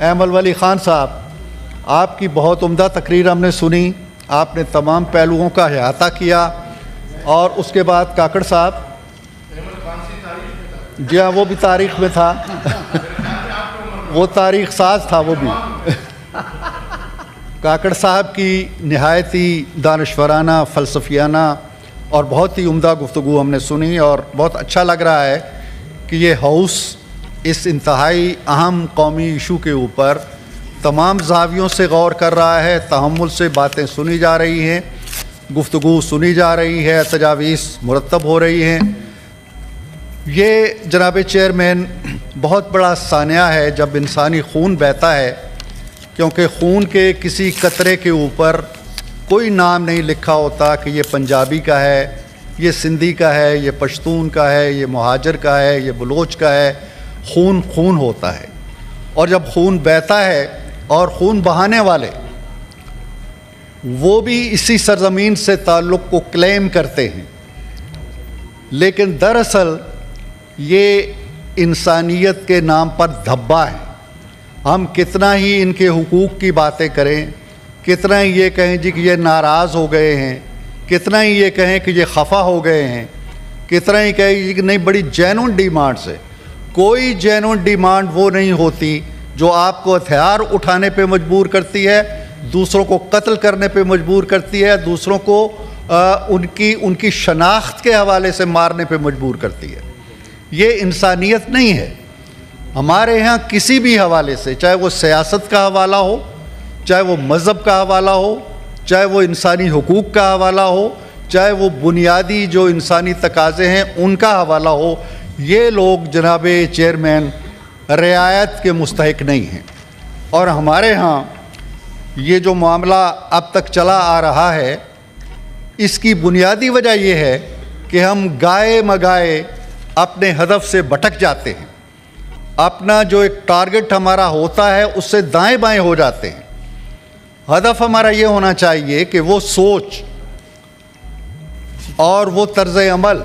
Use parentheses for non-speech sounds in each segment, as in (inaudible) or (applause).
अहमल वली ख़ान साहब, आपकी बहुत उम्दा तकरीर हमने सुनी, आपने तमाम पहलुओं का अहाता किया, और उसके बाद काकड़ साहब। जी हाँ वो भी तारीख में था। (laughs) वो तारीख साज था, वो भी। काकड़ साहब की नहायती दानश्वराना, फ़लसफियाना, और बहुत ही उम्दा गुफ्तु हमने सुनी, और बहुत अच्छा लग रहा है कि ये हाउस इस इंतहाई अहम कौमी इशू के ऊपर तमाम जावियों से गौर कर रहा है तहमुल से बातें सुनी जा रही हैं गुफ्तु सुनी जा रही है, तजावीज़ मुरतब हो रही हैं। ये जनाब चेयरमैन, बहुत बड़ा सानिया है जब इंसानी खून बहता है, क्योंकि खून के किसी कतरे के ऊपर कोई नाम नहीं लिखा होता कि ये पंजाबी का है, ये सिंधी का है, ये पश्तून का है, ये महाजर का है, ये बलोच का है। खून खून होता है। और जब खून बहता है और खून बहाने वाले, वो भी इसी सरजमीन से ताल्लुक़ को क्लेम करते हैं। लेकिन दरअसल ये इंसानियत के नाम पर धब्बा है। हम कितना ही इनके हकूक़ की बातें करें, कितना ही ये कहें जी कि ये नाराज़ हो गए हैं, कितना ही ये कहें कि ये खफा हो गए हैं, कितना ही कहें जी कि नहीं, बड़ी जैनुन डिमांड्स से। कोई जैनुन डिमांड वो नहीं होती जो आपको हथियार उठाने पे मजबूर करती है दूसरों को कत्ल करने पे मजबूर करती है दूसरों को आ, उनकी उनकी शनाख्त के हवाले से मारने पे मजबूर करती है। ये इंसानियत नहीं है। हमारे यहाँ किसी भी हवाले से चाहे वो सियासत का हवाला हो चाहे वो मज़हब का हवाला हो चाहे वो इंसानी हकूक़ का हवाला हो चाहे वो बुनियादी जो इंसानी तकाज़े हैं उनका हवाला हो ये लोग जनाब चेयरमैन, रियायत के मुस्तक नहीं हैं। और हमारे यहाँ ये जो मामला अब तक चला आ रहा है, इसकी बुनियादी वजह यह है कि हम गाए मगाए अपने हदफ से भटक जाते हैं। अपना जो एक टारगेट हमारा होता है, उससे दाएँ बाएँ हो जाते हैं। हदफ हमारा ये होना चाहिए कि वो सोच और वो तर्ज अमल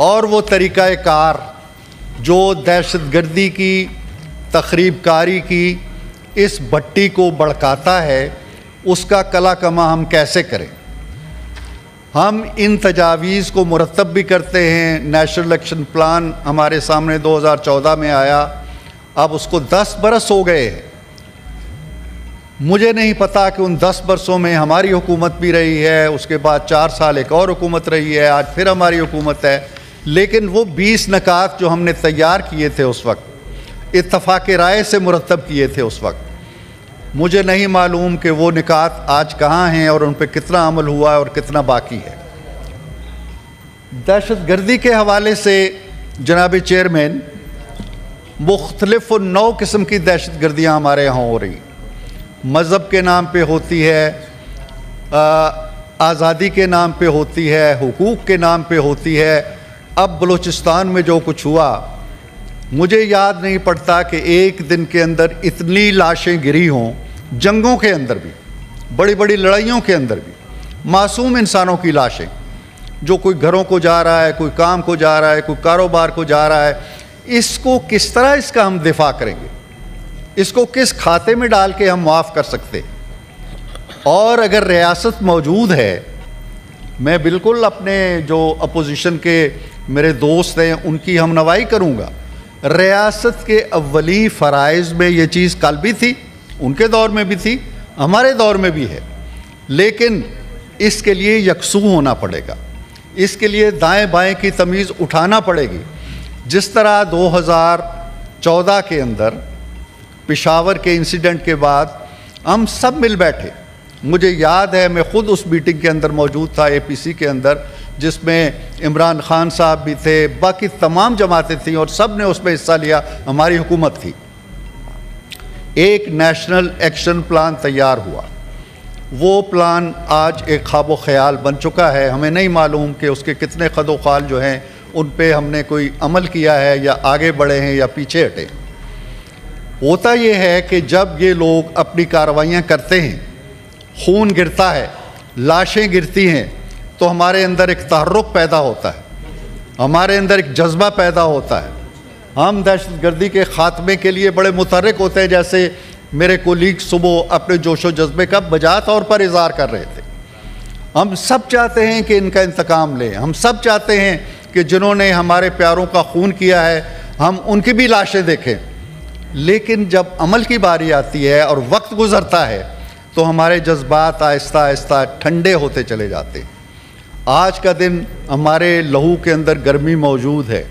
और वो तरीक़ाकार जो दहशत गर्दी की तकरीब कारी की इस भट्टी को भड़काता है, उसका कला कमा हम कैसे करें? हम इन तजावीज़ को मुरतब भी करते हैं। नेशनल इलेक्शन प्लान हमारे सामने 2014 में आया। अब उसको 10 बरस हो गए मुझे नहीं पता कि उन दस बरसों में हमारी हुकूमत भी रही है, उसके बाद चार साल एक और हुकूमत रही है, आज फिर हमारी हुकूमत है। लेकिन वो बीस नकात जो हमने तैयार किए थे उस वक्त इतफाक़ राय से मुरतब किए थे उस वक्त मुझे नहीं मालूम कि वो निकात आज कहाँ हैं और उन पर कितना अमल हुआ है और कितना बाकी है। दहशत गर्दी के हवाले से जनाब चेयरमैन मुख्तलिफ़ नौ किस्म की दहशत गर्दियाँ हमारे यहाँ हो रही मज़हब के नाम पे होती है आ, आज़ादी के नाम पे होती है हकूक़ के नाम पे होती है अब बलूचिस्तान में जो कुछ हुआ, मुझे याद नहीं पड़ता कि एक दिन के अंदर इतनी लाशें गिरी हों, जंगों के अंदर भी बड़ी बड़ी लड़ाइयों के अंदर भी, मासूम इंसानों की लाशें, जो कोई घरों को जा रहा है, कोई काम को जा रहा है, कोई कारोबार को जा रहा है, इसको किस तरह इसका हम दिफा करेंगे? इसको किस खाते में डाल के हम माफ़ कर सकते? और अगर रियासत मौजूद है, मैं बिल्कुल अपने जो अपोजिशन के मेरे दोस्त हैं, उनकी हम नवाई करूँगा। रियासत के अवली फ़रज़ में ये चीज़ कल भी थी, उनके दौर में भी थी, हमारे दौर में भी है। लेकिन इसके लिए यकसू होना पड़ेगा। इसके लिए दाएँ बाएँ की तमीज़ उठाना पड़ेगी। जिस तरह 2014 के अंदर, पिशावर के इंसिडेंट के बाद हम सब मिल बैठे। मुझे याद है, मैं ख़ुद उस मीटिंग के अंदर मौजूद था एपीसी के अंदर। जिसमें इमरान खान साहब भी थे, बाकी तमाम जमातें थीं और सबने उसमें हिस्सा लिया, हमारी हुकूमत थी। एक नेशनल एक्शन प्लान तैयार हुआ। वो प्लान आज एक ख्वाब ख्याल बन चुका है। हमें नहीं मालूम कि उसके कितने खदोखाल जो हैं, उन पर हमने कोई अमल किया है या आगे बढ़े हैं या पीछे हटे। होता ये है कि जब ये लोग अपनी कार्रवाइयाँ करते हैं, खून गिरता है, लाशें गिरती हैं तो हमारे अंदर एक तहरुक पैदा होता है। हमारे अंदर एक जज्बा पैदा होता है। हम दहशत गर्दी के ख़ात्मे के लिए बड़े मुतरक होते हैं, जैसे मेरे कोलीग सुबह अपने जोशो जज्बे का बजा तौर पर इजहार कर रहे थे। हम सब चाहते हैं कि इनका इंतकाम लें। हम सब चाहते हैं कि जिन्होंने हमारे प्यारों का खून किया है, हम उनकी भी लाशें देखें। लेकिन जब अमल की बारी आती है और वक्त गुज़रता है तो हमारे जज्बात आहिस्ता आहिस्ता ठंडे होते चले जाते हैं। आज का दिन हमारे लहू के अंदर गर्मी मौजूद है।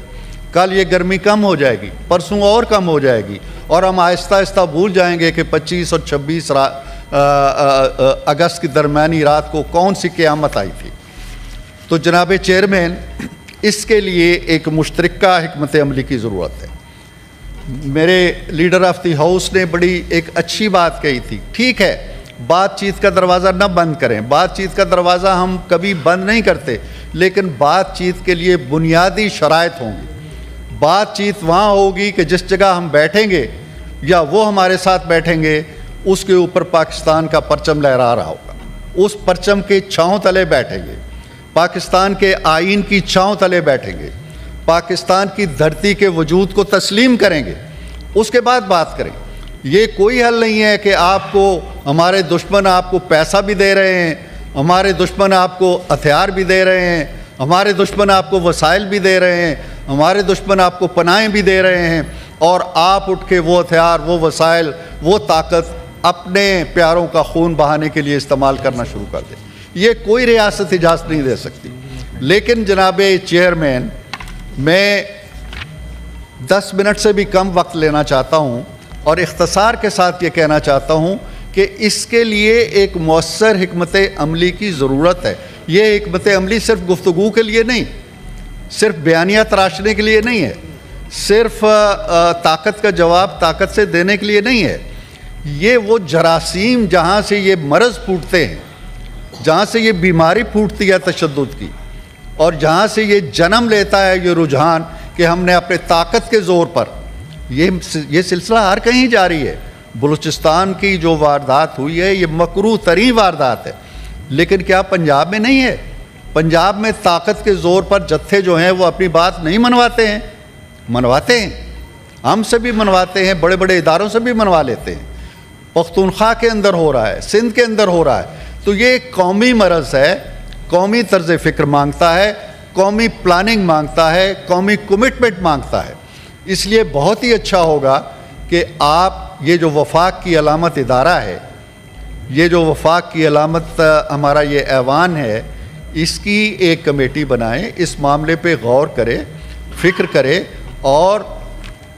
कल ये गर्मी कम हो जाएगी परसों और कम हो जाएगी और हम आहिस्ता आहिस्ता भूल जाएँगे कि 25 और 26 रा, आ, आ, अगस्त की दरमियानी रात को कौन सी क़्यामत आई थी। तो जनाब चेयरमैन इसके लिए एक मुश्तरका हमत अमली की ज़रूरत है। मेरे लीडर ऑफ़ दी हाउस ने बड़ी एक अच्छी बात कही थी। ठीक है बातचीत का दरवाज़ा न बंद करें। बातचीत का दरवाज़ा हम कभी बंद नहीं करते, लेकिन बातचीत के लिए बुनियादी शराइ होंगी। बातचीत वहाँ होगी कि जिस जगह हम बैठेंगे या वो हमारे साथ बैठेंगे, उसके ऊपर पाकिस्तान का परचम लहरा रहा होगा। उस परचम के छाँव तले बैठेंगे। पाकिस्तान के आइन की छाँव तले बैठेंगे। पाकिस्तान की धरती के वजूद को तस्लीम करेंगे। उसके बाद बात करें ये कोई हल नहीं है कि आपको, हमारे दुश्मन आपको पैसा भी दे रहे हैं, हमारे दुश्मन आपको हथियार भी दे रहे हैं, हमारे दुश्मन आपको वसाइल भी दे रहे हैं, हमारे दुश्मन आपको पनाएँ भी दे रहे हैं, और आप उठ के वो हथियार, वो वसाइल, वो ताकत अपने प्यारों का खून बहाने के लिए इस्तेमाल करना शुरू कर दें। ये कोई रियासत इजाज़त नहीं दे सकती। लेकिन जनाब चेयरमैन, मैं दस मिनट से भी कम वक्त लेना चाहता हूँ। और इख्तसार के साथ ये कहना चाहता हूँ कि इसके लिए एक मौसर हमत अमली की ज़रूरत है। ये हमत अमली सिर्फ़ गुफ्तु के लिए नहीं, सिर्फ़ बयानिया तराशने के लिए नहीं है, सिर्फ़ ताकत का जवाब ताकत से देने के लिए नहीं है। ये वो जरासीम जहाँ से ये मरज़ फूटते हैं, जहाँ से ये बीमारी फूटती है तशद की, और जहाँ से ये जन्म लेता है ये रुझान कि हमने अपने ताकत के ज़ोर पर ये ये सिलसिला हर कहीं जारी है। बलूचिस्तान की जो वारदात हुई है, ये मकरू तरी वारदात है। लेकिन क्या पंजाब में नहीं है? पंजाब में ताकत के ज़ोर पर जत्थे जो हैं, वो अपनी बात नहीं मनवाते हैं। मनवाते हैं। हमसे भी मनवाते हैं बड़े बड़े इदारों से भी मनवा लेते हैं। पख्तूनख्वा के अंदर हो रहा है, सिंध के अंदर हो रहा है। तो ये एक कौमी मरज़ है, कौमी तर्ज फ़िक्र माँगता है, कौमी प्लानिंग माँगता है, कौमी कमिटमेंट माँगता है। इसलिए बहुत ही अच्छा होगा कि आप ये जो वफाक की अलामत इदारा है, ये जो वफाक की अलामत हमारा ये ऐवान है, इसकी एक कमेटी बनाएँ, इस मामले पे गौर करें, फ़िक्र करें और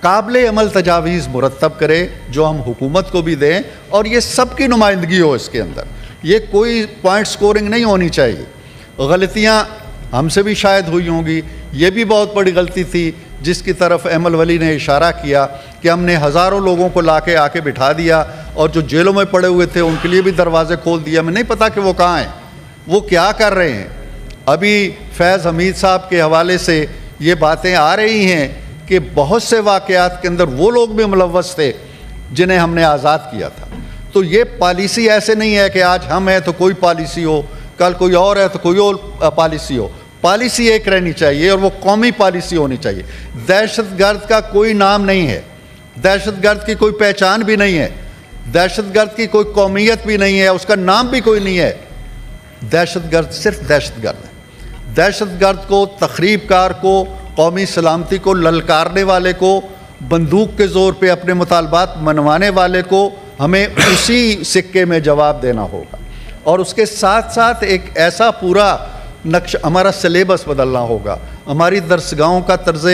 काबिल अमल तजावीज़ मुरतब करें, जो हम हुकूमत को भी दें और ये सबकी नुमाइंदगी हो इसके अंदर। ये कोई पॉइंट स्कोरिंग नहीं होनी चाहिए। गलतियाँ हमसे भी शायद हुई होंगी, ये भी बहुत बड़ी गलती थी जिसकी तरफ़ अमल वली ने इशारा किया कि हमने हज़ारों लोगों को ला के आके बिठा दिया और जो जेलों में पड़े हुए थे उनके लिए भी दरवाज़े खोल दिए। हमें नहीं पता कि वो कहाँ हैं। वो क्या कर रहे हैं। अभी फैज़ हमीद साहब के हवाले से ये बातें आ रही हैं कि बहुत से वाक़ात के अंदर वो लोग भी मुलवस थे जिन्हें हमने आज़ाद किया था। तो ये पॉलिसी ऐसे नहीं है कि आज हम हैं तो कोई पॉलिसी हो, कल कोई और है तो कोई और पॉलिसी हो। पॉलिसी एक रहनी चाहिए और वो कौमी पॉलिसी होनी चाहिए। दहशत गर्द का कोई नाम नहीं है। दहशत गर्द की कोई पहचान भी नहीं है। दहशत गर्द की कोई कौमियत भी नहीं है, उसका नाम भी कोई नहीं है। दहशत गर्द सिर्फ़ दहशत गर्द है। दहशत गर्द को, तकरीबकार को, कौमी सलामती को, ललकारने वाले को, बंदूक के ज़ोर पे अपने मुतालबात मनवाने वाले को हमें उसी सिक्के में जवाब देना होगा। और उसके साथ साथ एक ऐसा पूरा नक्श, हमारा सिलेबस बदलना होगा, हमारी दरसगाहों का तर्ज,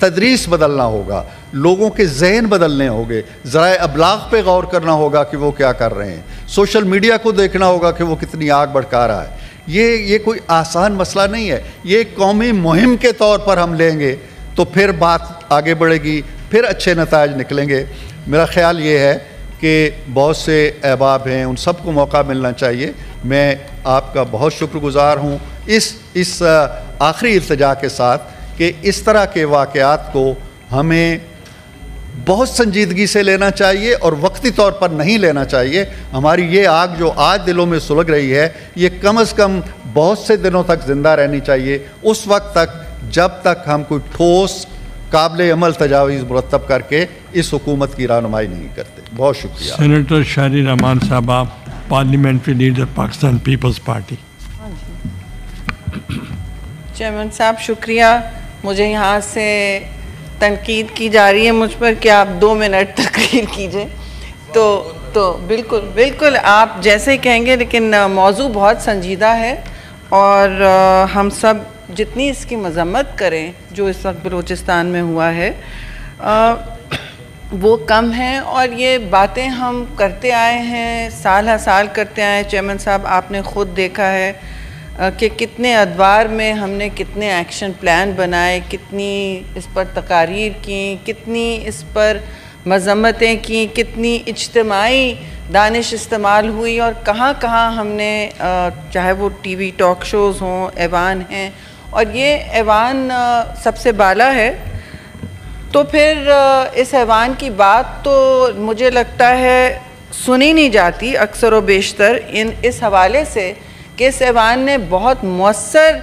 तदरीस बदलना होगा, लोगों के जहन बदलने होंगे ज़रा अबलाग पे गौर करना होगा कि वो क्या कर रहे हैं, सोशल मीडिया को देखना होगा कि वो कितनी आग भड़का रहा है, ये ये कोई आसान मसला नहीं है, ये कौमी मुहिम के तौर पर हम लेंगे तो फिर बात आगे बढ़ेगी, फिर अच्छे नतज निकलेंगे, मेरा ख्याल ये है कि बहुत से अहबाब हैं, उन सबको मौका मिलना चाहिए, मैं आपका बहुत शुक्रगुज़ार हूँ इस इस आखिरी इल्तजा के साथ कि इस तरह के वाक़ात को हमें बहुत संजीदगी से लेना चाहिए और वक्ती तौर पर नहीं लेना चाहिए। हमारी ये आग जो आज दिलों में सुलग रही है, ये कम अज़ कम बहुत से दिनों तक ज़िंदा रहनी चाहिए। उस वक्त तक, जब तक हम कोई ठोस काबिल अमल तजावीज़ मुरतब करके इस हुकूमत की रहनुमाई नहीं करते। बहुत शुक्रिया। सेनेटर शारी रहमान साहब आप parliamentary leader Pakistan Peoples Party chairman साहब शुक्रिया। मुझे यहाँ से तनकीद की जा रही है मुझ पर कि आप दो मिनट (laughs) तकरीर कीजिए। तो तो बिल्कुल बिल्कुल आप जैसे ही कहेंगे लेकिन मौजू बहुत संजीदा है और हम सब जितनी इसकी मजम्मत करें जो इस वक्त बलूचिस्तान में हुआ है वो कम है और ये बातें हम करते आए हैं, साल हर साल करते आए हैं। चेयरमैन साहब, आपने ख़ुद देखा है कि कितने अदवार में हमने कितने एक्शन प्लान बनाए, कितनी इस पर तकारीर की, कितनी इस पर मजम्मतें की, कितनी इज्तमाही दानिश इस्तेमाल हुई और कहाँ कहाँ हमने चाहे वो टीवी टॉक शोज़ हों, ऐवान हैं। और ये ऐवान सबसे बाला है तो फिर इस ऐवान की बात तो मुझे लगता है सुनी नहीं जाती अक्सर व बेशतर इन, इस हवाले से कि इस ऐवान ने बहुत मौसर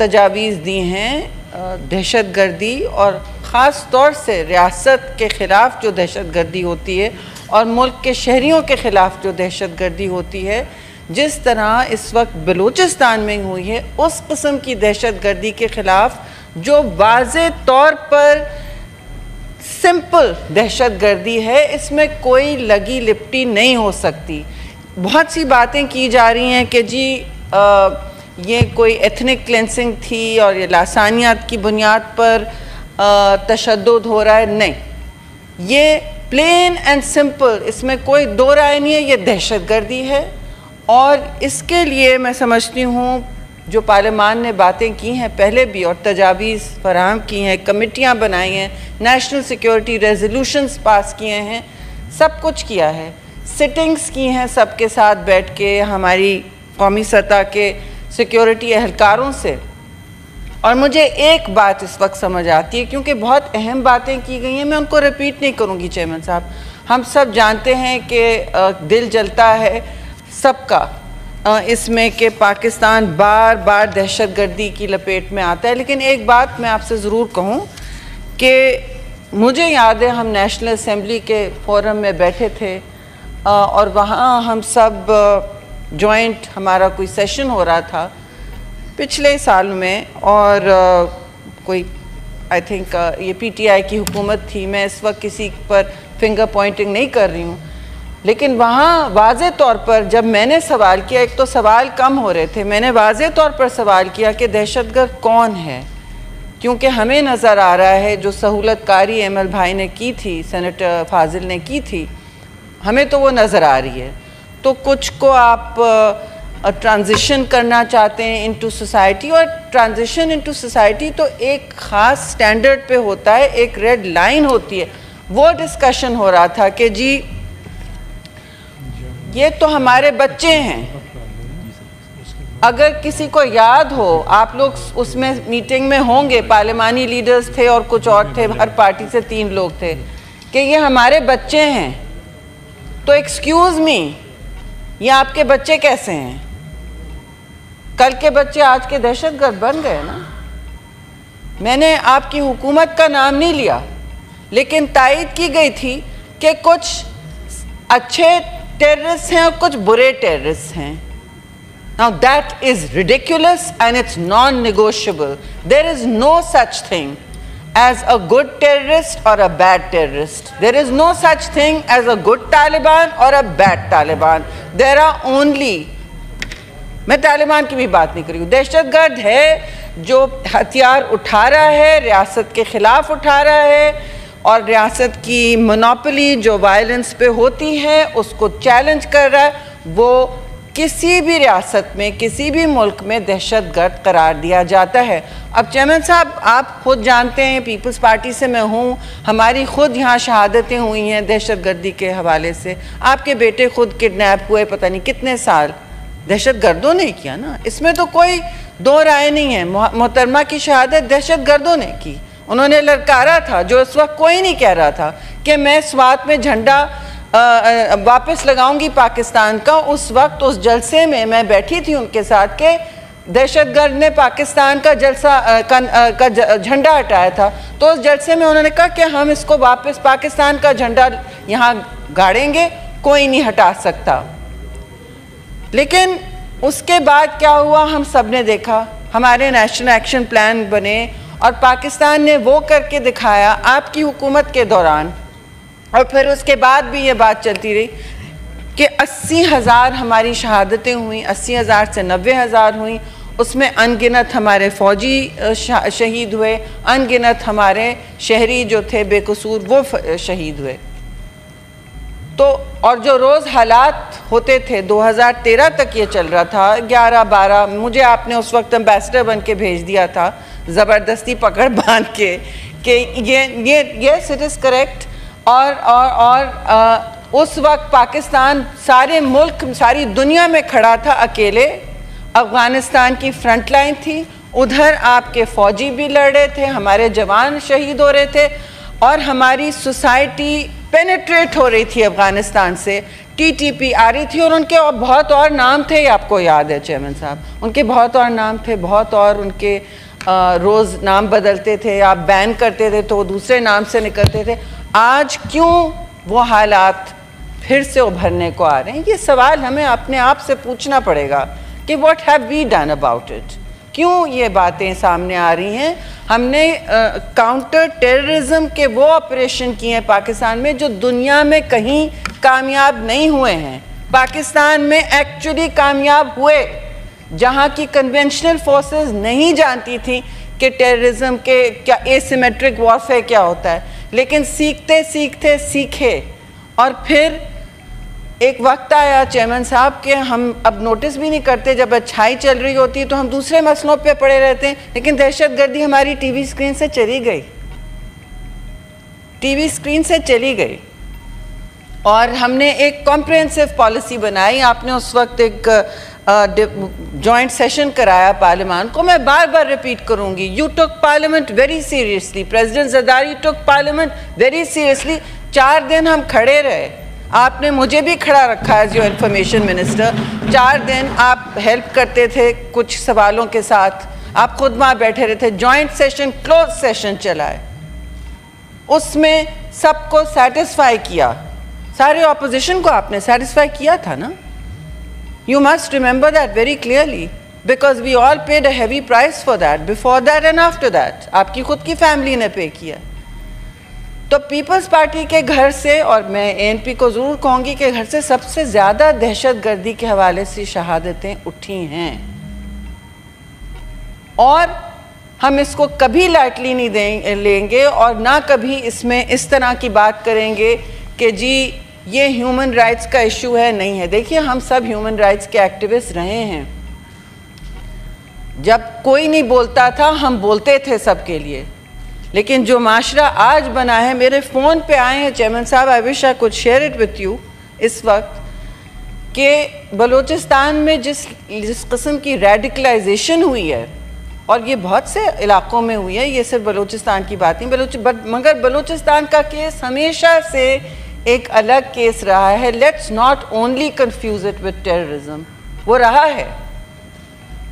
तजावीज़ दी हैं दहशत गर्दी और ख़ास तौर से रियासत के ख़िलाफ़ जो दहशत गर्दी होती है और मुल्क के शहरीों के ख़िलाफ़ जो दहशत गर्दी होती है, जिस तरह इस वक्त बलूचिस्तान में हुई है, उस कस्म की दहशत गर्दी के ख़िलाफ़ जो वाज तौर पर सिंपल। दहशत गर्दी है इसमें कोई लगी लिपटी नहीं हो सकती। बहुत सी बातें की जा रही हैं कि जी आ, ये कोई एथनिक क्लेंसिंग थी और ये लासानियात की बुनियाद पर तशद हो रहा है। नहीं। ये प्लेन एंड सिंपल इसमें कोई दो राय नहीं है ये दहशत गर्दी है। और इसके लिए मैं समझती हूँ जो पार्लियामान ने बातें की हैं, पहले भी और तजावीज़ फराहम की हैं, कमेटियाँ बनाई हैं नेशनल सिक्योरिटी रेजोल्यूशंस पास किए हैं, सब कुछ किया है। सिटिंग्स की हैं सबके साथ बैठ के हमारी कौमी सतह के सिक्योरिटी एहलकारों से। और मुझे एक बात इस वक्त समझ आती है, क्योंकि बहुत अहम बातें की गई हैं, मैं उनको रिपीट नहीं करूँगी चेयरमैन साहब। हम सब जानते हैं कि दिल जलता है सबका। इसमें कि पाकिस्तान बार बार दहशत गर्दी की लपेट में आता है। लेकिन एक बात मैं आपसे ज़रूर कहूँ कि मुझे याद है, हम नेशनल असम्बली के फोरम में बैठे थे और वहाँ हम सब जॉइंट हमारा कोई सेशन हो रहा था पिछले साल में, और कोई आई थिंक ये पीटीआई की हुकूमत थी। मैं इस वक्त किसी पर फिंगर पॉइंटिंग नहीं कर रही हूँ। लेकिन वहाँ वाज तौर पर जब मैंने सवाल किया, एक तो सवाल कम हो रहे थे, मैंने वाज तौर पर सवाल किया कि दहशतगर्द कौन है? क्योंकि हमें नज़र आ रहा है जो सहूलतकारी एम एल भाई ने की थी, सेनेटर फाजिल ने की थी, हमें तो वो नज़र आ रही है। तो कुछ को आप ट्रांजिशन करना चाहते हैं इनटू सोसाइटी और ट्रांजिशन इनटू सोसाइटी तो एक ख़ास स्टैंडर्ड पे होता है, एक रेड लाइन होती है। वो डिस्कशन हो रहा था कि जी ये तो हमारे बच्चे हैं। अगर किसी को याद हो, आप लोग उसमें मीटिंग में होंगे, पार्लिमानी लीडर्स थे और कुछ और थे, हर पार्टी से तीन लोग थे, कि ये हमारे बच्चे हैं। तो एक्सक्यूज मी ये आपके बच्चे कैसे हैं? कल के बच्चे आज के दहशतगर्द बन गए ना। मैंने आपकी हुकूमत का नाम नहीं लिया, लेकिन तायद की गई थी कि कुछ अच्छे टेररिस्ट हैं और कुछ बुरे टेररिस्ट हैं। Now that is ridiculous and it's non negotiable there is no such thing as a good terrorist or a bad terrorist there is no such thing as a good Taliban or a bad Taliban there are only मैं तालिबान की भी बात नहीं करी रही हूँ। दहशतगर्द है जो हथियार उठा रहा है, रियासत के खिलाफ उठा रहा है और रियासत की मोनोपली जो वायलेंस पे होती है, उसको चैलेंज कर रहा है, वो किसी भी रियासत में, किसी भी मुल्क में दहशत गर्द करार दिया जाता है। अब चेयरमैन साहब, आप खुद जानते हैं पीपल्स पार्टी से मैं हूँ, हमारी खुद यहाँ शहादतें हुई हैं दहशत गर्दी के हवाले से। आपके बेटे खुद किडनैप हुए, पता नहीं कितने साल। दहशत गर्दों ने किया ना? इसमें तो कोई दो राय नहीं है। मोहतरमा की शहादत दहशत गर्दों ने की। उन्होंने ललकारा था, जो इस वक्त कोई नहीं कह रहा था कि मैं स्वात में झंडा वापस लगाऊँगी पाकिस्तान का। उस वक्त उस जलसे में मैं बैठी थी उनके साथ के दहशतगर्द ने पाकिस्तान का जलसा का झंडा हटाया था। तो उस जलसे में उन्होंने कहा कि हम इसको वापस पाकिस्तान का झंडा यहाँ गाड़ेंगे, कोई नहीं हटा सकता। लेकिन उसके बाद क्या हुआ, हम सबने देखा। हमारे नेशनल एक्शन प्लान बने और पाकिस्तान ने वो करके दिखाया आपकी हुकूमत के दौरान। और फिर उसके बाद भी ये बात चलती रही कि अस्सी हज़ार हमारी शहादतें हुई, अस्सी हज़ार से नबे हज़ार हुई। उसमें अनगिनत हमारे फ़ौजी शहीद हुए, अनगिनत हमारे शहरी जो थे बेकसूर, वो शहीद हुए। तो और जो रोज़ हालात होते थे 2013 तक ये चल रहा था 11 12 मुझे आपने उस वक्त एम्बेसडर बन के भेज दिया था ज़बरदस्ती पकड़ (laughs) बाँध के कि ये ये यस इट इज़ करेक्ट और और और आ, उस वक्त पाकिस्तान सारे मुल्क सारी दुनिया में खड़ा था अकेले। अफ़गानिस्तान की फ्रंट लाइन थी उधर आपके फ़ौजी भी लड़ रहे थे हमारे जवान शहीद हो रहे थे और हमारी सोसाइटी पेनेट्रेट हो रही थी अफ़गानिस्तान से। टीटीपी आ रही थी और उनके और बहुत और नाम थे आपको याद है चेयरमैन साहब। उनके बहुत और नाम थे, बहुत और उनके रोज़ नाम बदलते थे, आप बैन करते थे तो दूसरे नाम से निकलते थे। आज क्यों वो हालात फिर से उभरने को आ रहे हैं? ये सवाल हमें अपने आप से पूछना पड़ेगा कि what have we done about it क्यों ये बातें सामने आ रही हैं? हमने काउंटर टेररिज्म के वो ऑपरेशन किए हैं पाकिस्तान में जो दुनिया में कहीं कामयाब नहीं हुए हैं। पाकिस्तान में एक्चुअली कामयाब हुए, जहाँ की कन्वेंशनल फोर्सेस नहीं जानती थी कि टेररिज्म के क्या एसिमेट्रिक वॉरफेयर क्या होता है। लेकिन सीखते सीखते सीखे और फिर एक वक्त आया चेयरमैन साहब, के हम अब नोटिस भी नहीं करते, जब अच्छाई चल रही होती है तो हम दूसरे मसलों पे पड़े रहते हैं, लेकिन दहशत गर्दी हमारी टीवी स्क्रीन से चली गई। टीवी स्क्रीन से चली गई। और हमने एक कॉम्प्रहेंसिव पॉलिसी बनाई। आपने उस वक्त एक जॉइंट सेशन कराया पार्लियामान को। मैं बार बार रिपीट करूँगी। You took parliament very seriously president Zardari took parliament very seriously चार दिन हम खड़े रहे। आपने मुझे भी खड़ा रखा है जो इन्फॉर्मेशन मिनिस्टर चार दिन आप हेल्प करते थे कुछ सवालों के साथ। आप खुद वहाँ बैठे रहे थे। जॉइंट सेशन क्लोज सेशन चलाए उसमें सबको सेटिस्फाई किया। सारे ऑपोजिशन को आपने सेटिस्फाई किया था ना? You must remember that very clearly because we all paid a heavy price for that before that and after that आपकी खुद की फैमिली ने पे किया। तो पीपल्स पार्टी के घर से, और मैं एएनपी को ज़रूर कहूँगी कि घर से सबसे ज़्यादा दहशत गर्दी के हवाले से शहादतें उठी हैं। और हम इसको कभी लाइटली नहीं दें, लेंगे, और ना कभी इसमें इस तरह की बात करेंगे कि जी, ये ह्यूमन राइट्स का इशू है, नहीं है। देखिए, हम सब ह्यूमन राइट्स के एक्टिविस्ट रहे हैं। जब कोई नहीं बोलता था, हम बोलते थे सबके लिए। लेकिन जो माशरा आज बना है, मेरे फ़ोन पे आए हैं चेयरमैन साहब I wish I could share it with you इस वक्त कि बलूचिस्तान में जिस जिस कस्म की रेडिकलाइजेशन हुई है, और ये बहुत से इलाकों में हुई है, ये सिर्फ़ बलूचिस्तान की बात नहीं, बलूच मगर बलूचिस्तान का केस हमेशा से एक अलग केस रहा है। Let's not only confuse it with terrorism वो रहा है।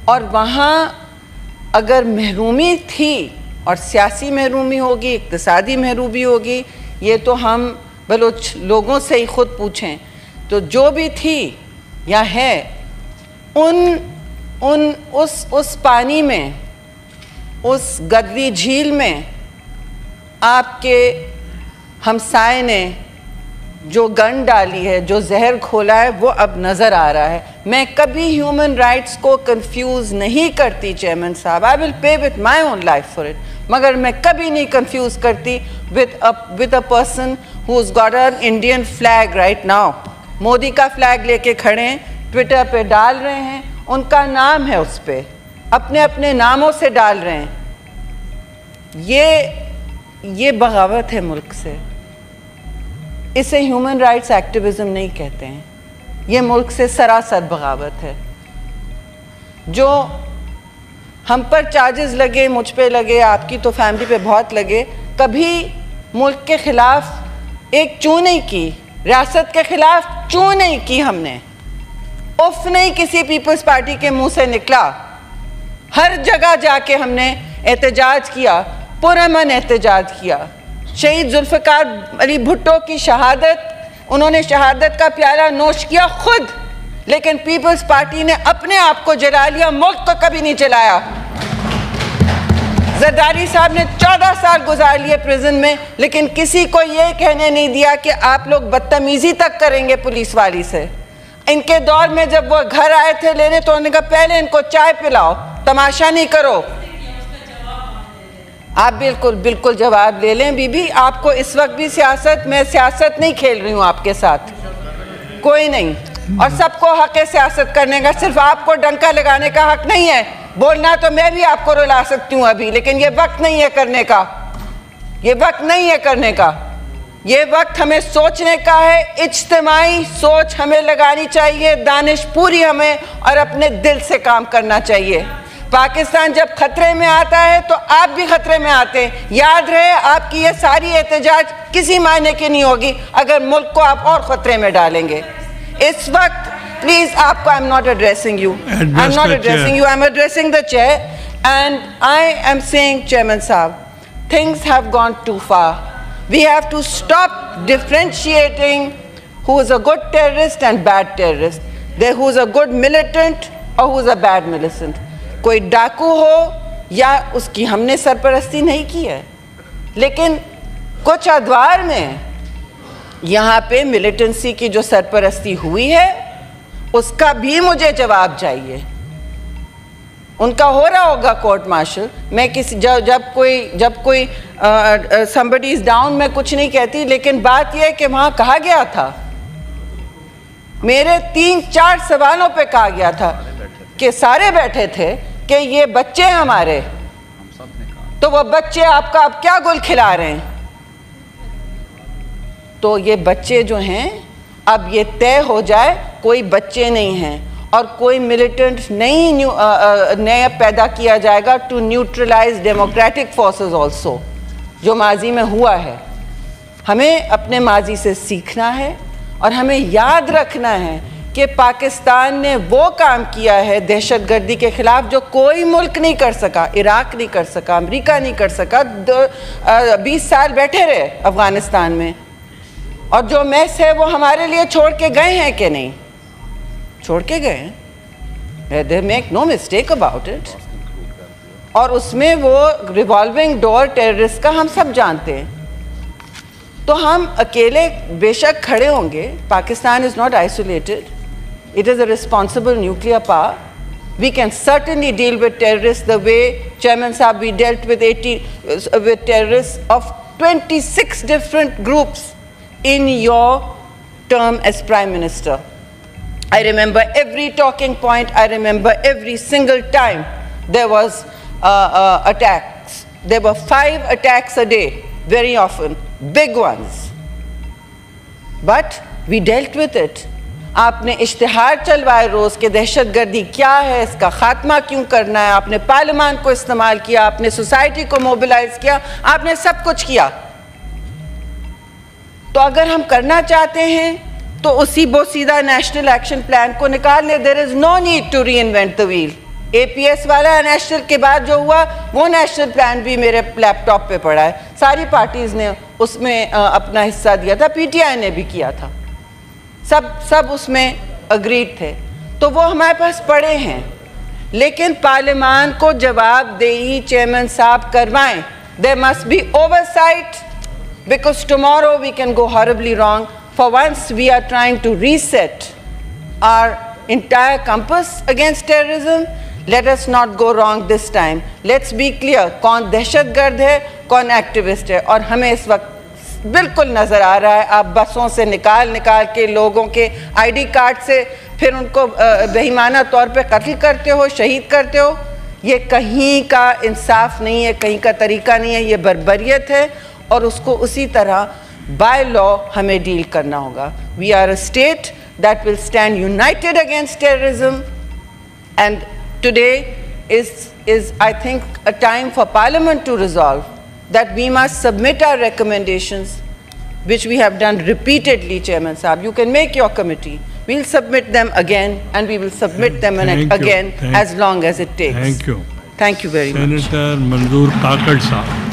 और वहाँ अगर महरूमी थी और सियासी महरूमी होगी, इकतसादी महरूमी होगी, ये तो हम बलोच लोगों से ही ख़ुद पूछें। तो जो भी थी या है, उन उन उस उस पानी में, उस गदरी झील में आपके हमसाए ने जो गन डाली है, जो जहर खोला है, वो अब नज़र आ रहा है। मैं कभी ह्यूमन राइट्स को कंफ्यूज नहीं करती चेयरमैन साहब. I will pay with my own life for it मगर मैं कभी नहीं कंफ्यूज करती with with a person who is got an Indian flag right now Modi का फ्लैग लेके खड़े हैं ट्विटर पे डाल रहे हैं, उनका नाम है उस पर अपने अपने नामों से डाल रहे हैं. ये ये बगावत है मुल्क से. इसे ह्यूमन राइट्स एक्टिविज्म नहीं कहते हैं. ये मुल्क से सरासर बगावत है। जो हम पर चार्जेस लगे, मुझ पे लगे, आपकी तो फैमिली पे बहुत लगे, कभी मुल्क के ख़िलाफ़ एक चू नहीं की, रियासत के ख़िलाफ़ चू नहीं की हमने। उफ नहीं किसी पीपल्स पार्टी के मुँह से निकला। हर जगह जाके हमने एहतजाज किया, पुरमन एहतजाज किया। शहीद जुल्फ़िकार अली भुट्टो की शहादत उन्होंने शहादत का प्याला नोश किया खुद, लेकिन पीपल्स पार्टी ने अपने आप को जला लिया, मुल्क तो कभी नहीं जलाया। जरदारी साहब ने चौदह साल गुजार लिए प्रिजन में, लेकिन किसी को ये कहने नहीं दिया कि आप लोग बदतमीजी तक करेंगे पुलिस वाली से। इनके दौर में जब वो घर आए थे लेने तो उन्होंने कहा, पहले इनको चाय पिलाओ, तमाशा नहीं करो। आप बिल्कुल बिल्कुल जवाब ले लें, बीबी, आपको इस वक्त भी सियासत, मैं सियासत नहीं खेल रही हूँ आपके साथ। कोई नहीं। और सबको हक है सियासत करने का, सिर्फ़ आपको डंका लगाने का हक नहीं है। बोलना तो मैं भी आपको रुला सकती हूँ अभी, लेकिन ये वक्त नहीं है करने का। ये वक्त नहीं है करने का। ये वक्त हमें सोचने का है इज्तमाही सोच हमें लगानी चाहिए, दानिश पूरी हमें और अपने दिल से काम करना चाहिए। पाकिस्तान जब खतरे में आता है तो आप भी खतरे में आते हैं। याद रहे आपकी ये सारी एहतजाज किसी मायने की नहीं होगी अगर मुल्क को आप और खतरे में डालेंगे। इस वक्त प्लीज़ आपको I am not addressing you I am not addressing you I am addressing the chair and I am saying chairman साहब things have gone too far we have to stop differentiating who is a good terrorist and bad terrorist there who is a good militant or who is a bad militant कोई डाकू हो या उसकी हमने सरपरस्ती नहीं की है। लेकिन कुछ अदवार में यहाँ पे मिलिटेंसी की जो सरपरस्ती हुई है, उसका भी मुझे जवाब चाहिए। उनका हो रहा होगा कोर्ट मार्शल मैं किसी, जब जब कोई जब कोई समबडी इज़ डाउन मैं कुछ नहीं कहती, लेकिन बात यह है कि वहाँ कहा गया था। मेरे तीन, चार सवालों पे कहा गया था कि सारे बैठे थे कि ये बच्चे हैं हमारे। तो वो बच्चे आपका आप क्या गुल खिला रहे हैं? तो ये बच्चे जो हैं, अब ये तय हो जाए कोई बच्चे नहीं हैं और कोई मिलिटेंट नहीं नया पैदा किया जाएगा to neutralise democratic forces also जो माजी में हुआ है। हमें अपने माजी से सीखना है और हमें याद रखना है कि पाकिस्तान ने वो काम किया है दहशत गर्दी के ख़िलाफ़ जो कोई मुल्क नहीं कर सका, इराक नहीं कर सका, अमेरिका नहीं कर सका, दो बीस साल बैठे रहे अफ़गानिस्तान में। और जो मैस है वो हमारे लिए छोड़ के गए हैं कि नहीं? छोड़ के गए हैं। They make no mistake about it और उसमें वो रिवॉल्विंग डोर टेररिस्ट का हम सब जानते हैं। तो हम अकेले बेशक खड़े होंगे, Pakistan is not isolated It is a responsible nuclear power. We can certainly deal with terrorists the way, Chairman Saab, we dealt with, 80, uh, with terrorists of 26 different groups in your term as Prime Minister. I remember every talking point, I remember every single time there was uh, uh, attacks. There were five attacks a day, very often, big ones. But we dealt with it. आपने इश्तहार चलवाए, रोज़ के दहशत गर्दी क्या है, इसका ख़ात्मा क्यों करना है? आपने पार्लियामान को इस्तेमाल किया, आपने सोसाइटी को मोबिलाइज किया, आपने सब कुछ किया। तो अगर हम करना चाहते हैं तो उसी बोसीदा नेशनल एक्शन प्लान को निकाल ले there is no need to reinvent the wheel APS वाला नेशनल के बाद जो हुआ, वो नेशनल प्लान भी मेरे लैपटॉप पे पड़ा है। सारी पार्टीज़ ने उसमें अपना हिस्सा दिया था पीटीआई ने भी किया था। सब सब उसमें अग्रीड थे। तो वो हमारे पास पड़े हैं। लेकिन पार्लियामान को जवाब दे ही चेयरमैन साहब करवाएँ they must be over oversight because tomorrow we can go horribly wrong for once we are trying to reset our entire compass against terrorism let's not go wrong this time let's be clear कौन दहशतगर्द है, कौन activist है, और हमें इस वक्त बिल्कुल नज़र आ रहा है। आप बसों से निकाल निकाल के लोगों के आईडी कार्ड से फिर उनको बेईमाना तौर पे कत्ल करते हो, शहीद करते हो। ये कहीं का इंसाफ नहीं है, कहीं का तरीका नहीं है, ये बरबरीत है और उसको उसी तरह बाय लॉ हमें डील करना होगा। We are a state that will stand united against terrorism and today is is, I think, a time for Parliament to resolve that we must submit our recommendations, which we have done repeatedly, Chairman Saab. You can make your committee. We'll submit them again, and we will submit them Thank again as long as it takes. Thank you. Thank you very Senator much. Senator Manzoor Kakad Saab.